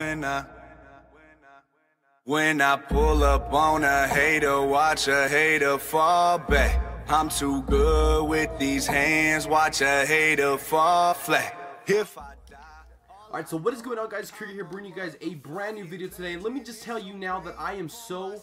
When I, when I pull up on a hater, watch a hater fall back. I'm too good with these hands, watch a hater fall flat. If I die. Alright, so what is going on guys? Krueger here bringing you guys a brand new video today. Let me just tell you now that I am so,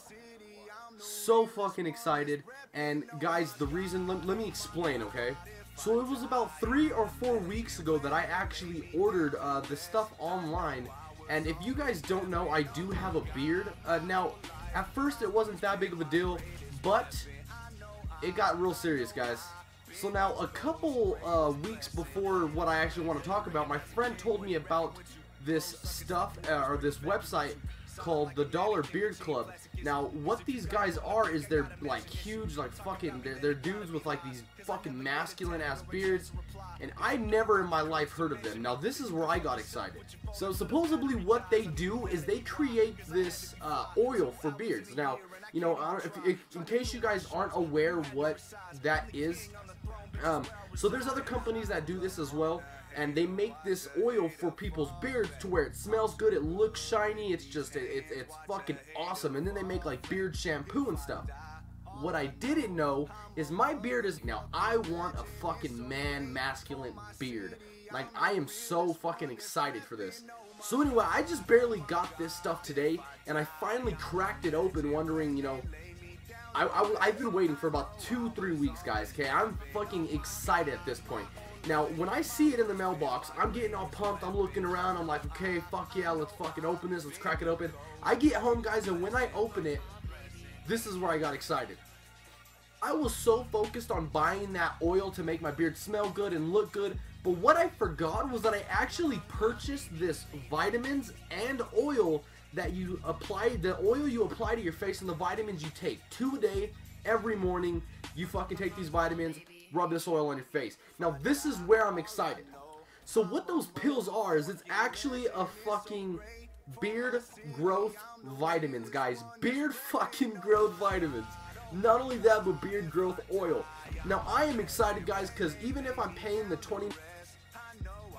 so fucking excited. And guys, the reason, let, let me explain, okay? So it was about three or four weeks ago that I actually ordered uh, the stuff online. And if you guys don't know, I do have a beard. Uh, now, at first it wasn't that big of a deal, but it got real serious, guys. So now, a couple uh, weeks before what I actually want to talk about, my friend told me about this stuff, uh, or this website called the Dollar Beard Club. Now, what these guys are is they're like huge, like fucking, they're, they're dudes with like these fucking masculine ass beards, and I never in my life heard of them. Now, this is where I got excited. So, supposedly, what they do is they create this uh, oil for beards. Now, you know, if, if, in case you guys aren't aware what that is, um, so there's other companies that do this as well, and they make this oil for people's beards to where it smells good, it looks shiny, it's just, it, it, it's fucking awesome, and then they make like beard shampoo and stuff. What I didn't know is my beard is, now I want a fucking man masculine beard. Like, I am so fucking excited for this. So anyway, I just barely got this stuff today, and I finally cracked it open wondering, you know, I, I, have been waiting for about two, three weeks, guys, okay? I'm fucking excited at this point. Now, when I see it in the mailbox, I'm getting all pumped, I'm looking around, I'm like, okay, fuck yeah, let's fucking open this, let's crack it open. I get home, guys, and when I open it, this is where I got excited. I was so focused on buying that oil to make my beard smell good and look good, but what I forgot was that I actually purchased this vitamins and oil that you apply, the oil you apply to your face and the vitamins you take. Two a day, every morning, you fucking take these vitamins, rub this oil on your face. Now this is where I'm excited. So what those pills are is it's actually a fucking beard growth vitamins, guys. Beard fucking growth vitamins. Not only that, but beard growth oil. Now I am excited, guys, because even if I'm paying the 20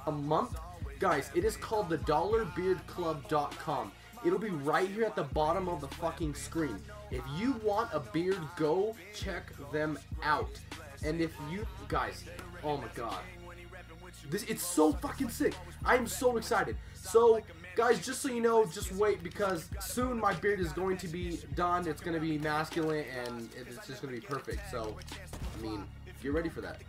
a month, guys, it is called the dollarbeardclub.com. It'll be right here at the bottom of the fucking screen. If you want a beard, go check them out. And if you, guys, oh my god. This, it's so fucking sick. I am so excited. So, guys, just so you know, just wait because soon my beard is going to be done. It's going to be masculine and it's just going to be perfect. So, I mean, get ready for that.